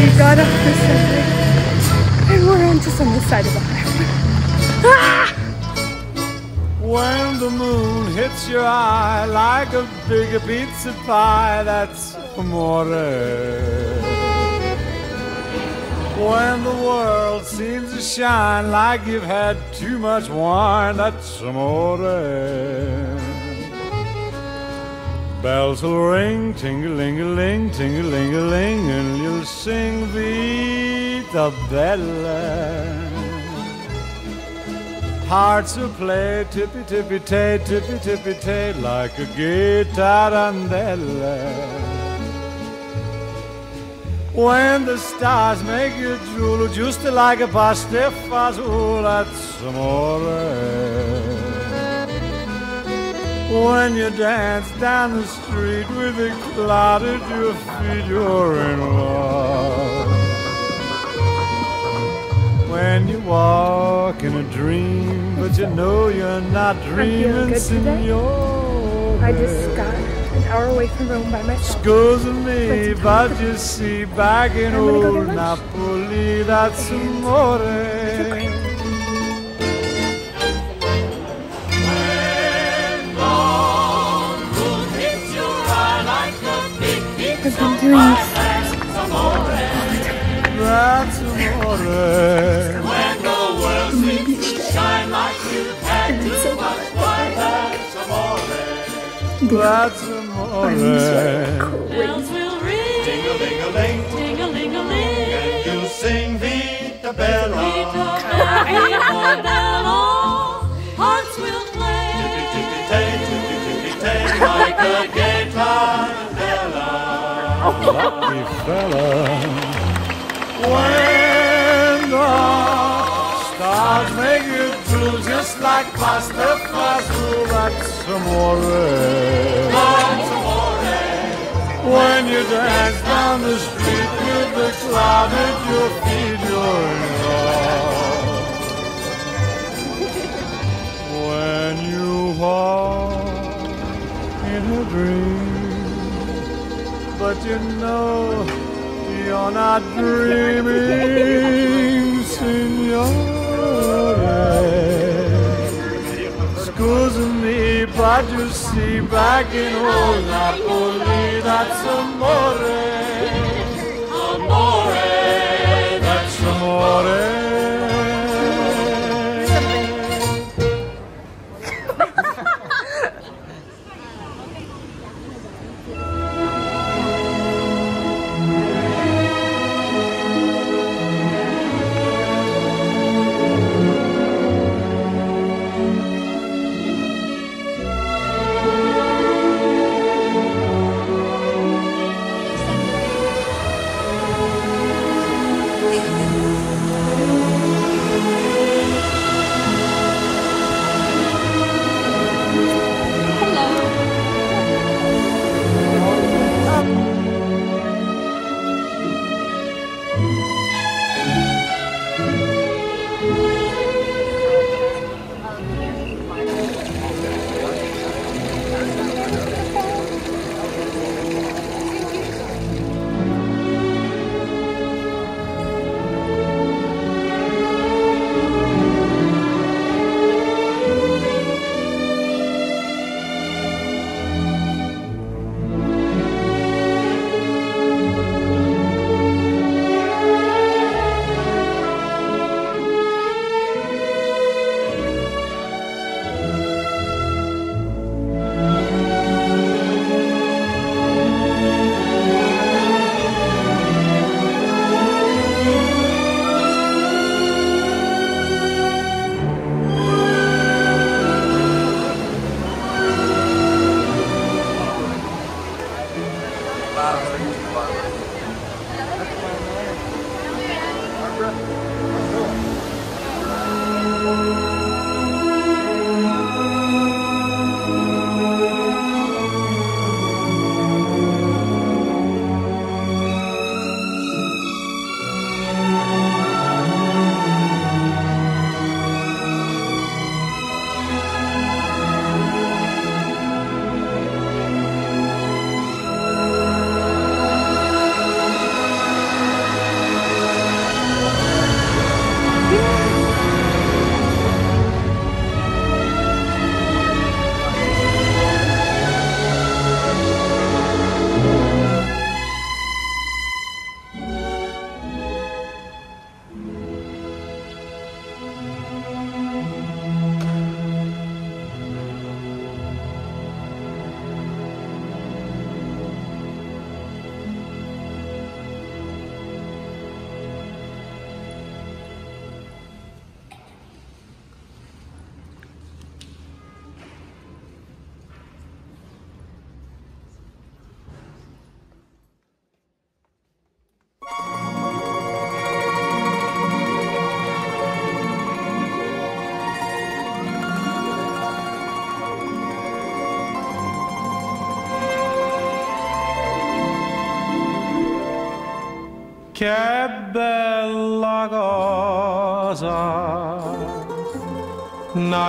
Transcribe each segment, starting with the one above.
We got off the subway and we're on just on the side of the highway. Ah! When the moon hits your eye like a big pizza pie, that's amore. When the world seems to shine like you've had too much wine, that's amore. Bells will ring, ting-a-ling-a-ling, ting-a-ling-a-ling, and you'll sing Vita Bella. Hearts will play tippy tippy tay, tippy tippy tay, like a gay tarantella. When the stars make you drool, just like a pasta fazool, that's amore. When you dance down the street with a cloud at your feet, you're in love. When you walk in a dream, but you know you're not dreaming, today. I just got an hour away from Rome by myself. Excuse me, but you see, back in I'm gonna go old. Napoli, that's amore. This. That's amore. beach day. And it's so hot. That's I'm amore. crazy. Bells will ring, Ting-a-ling-a-ling, ting-a-ling-a-ling. and you'll sing Vita Bella. Vita Bella, Bella. Hearts will play. Tippy-tippy-tay, tippy-tippy-tay, like a gay. Lucky fella. When the stars make you drool just like pasta fazool, that's amore. When you dance down the street with the cloud at your feet, you know you're not dreaming, signore. Excuse me, but you see, back in old Napoli, that's amore. you.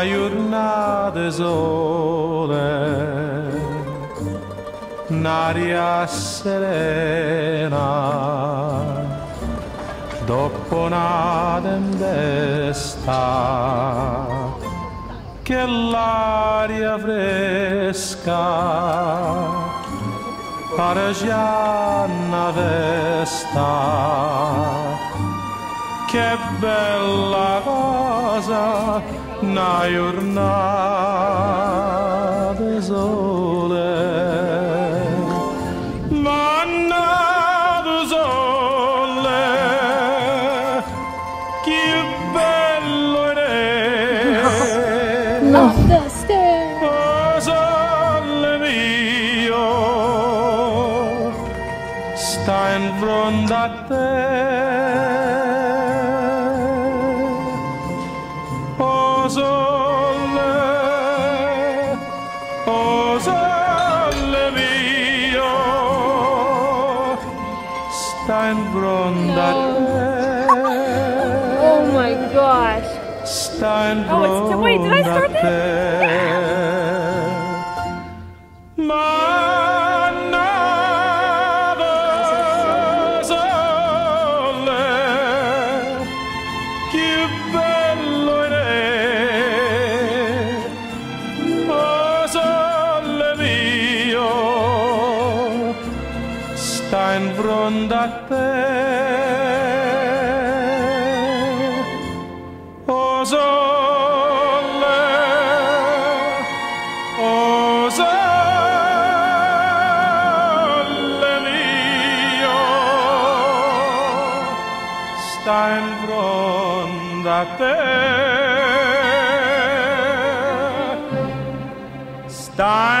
Una giornata sole, un'aria serena, dopo una tempesta, che l'aria fresca pare già una. Che bella cosa, una giornata sole. Mannata sole, che bello è. Love the sta in fronte. Oh my gosh. Sta in Oh, it's- wait, did I start fronte in fronte a te. O sole, o sole mio, sta in a te. Sta in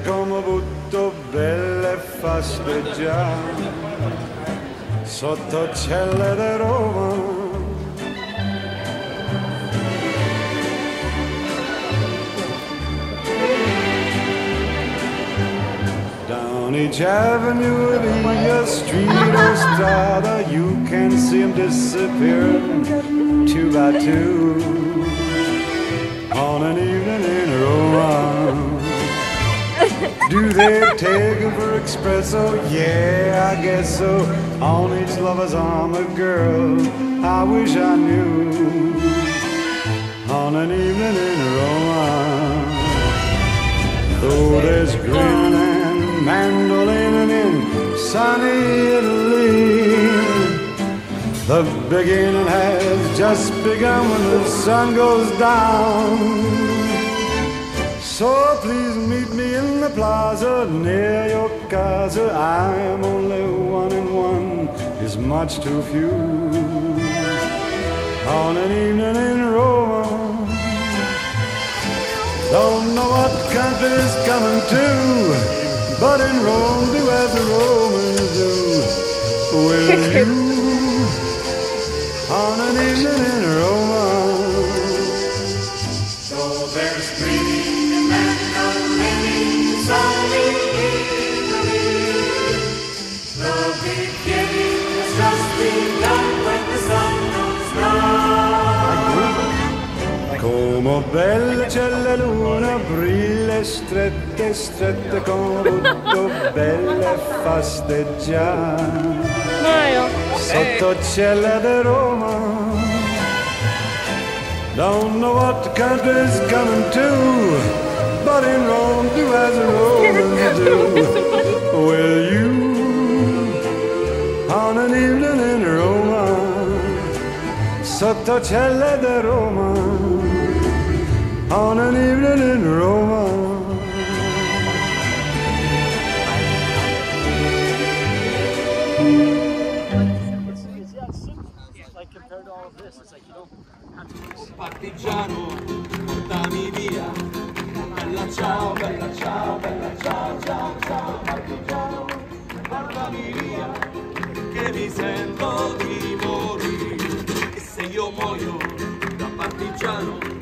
come belle. Sotto celle di Roma. Down each avenue of via street or strada, you can see them disappearing two by two on an evening in Rome. Do they take it for espresso? Yeah, I guess so. On each lover's arm, a girl I wish I knew. On an evening in Rome. Though there's grin and mandolin and in sunny Italy. The beginning has just begun when the sun goes down. So please meet me in the plaza near your casa. I am only one and one is much too few. On an evening in Rome, don't know what country's coming to, but in Rome do as the Romans do. Will you? on an evening in Rome. Down. Come belle c'è brille strette, strette con butto, belle fasteggiare sotto celle di Roma. Don't know what the country's coming to, but in Rome do as the Romans do. Will you, on an evening in Roma, sotto celle di Roma, on an evening in Roma. Partigiano, portami via. Bella ciao, bella ciao, bella ciao, ciao, ciao, partigiano, portami via. Che mi sento di morire. E se io muoio da partigiano,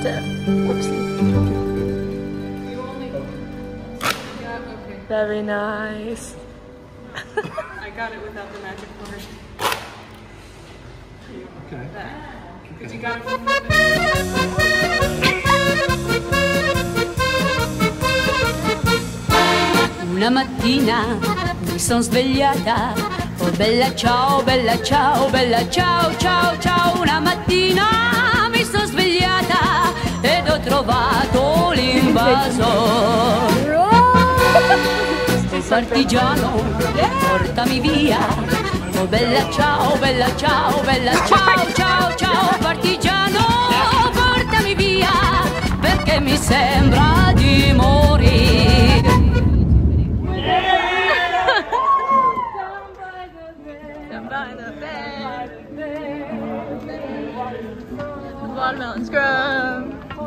I missed it. Whoopsie. Very nice. I got it without the magic word. Okay. Because you got it from Una mattina mi sono svegliata, oh bella ciao, bella ciao, bella ciao, ciao, ciao. Una mattina l'invasor. Partigiano, portami via. Oh bella ciao, bella ciao, bella ciao, ciao, ciao. Partigiano, portami via, perché mi sembra di morire. Watermelon scrub.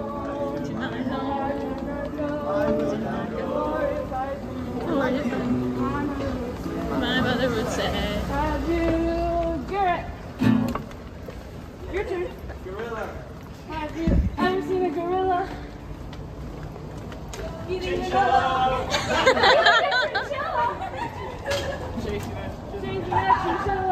mother would say. Have Garrett? Your turn. Gorilla. Have you ever seen a gorilla? Eating chinchilla. chinchilla. Chinchilla.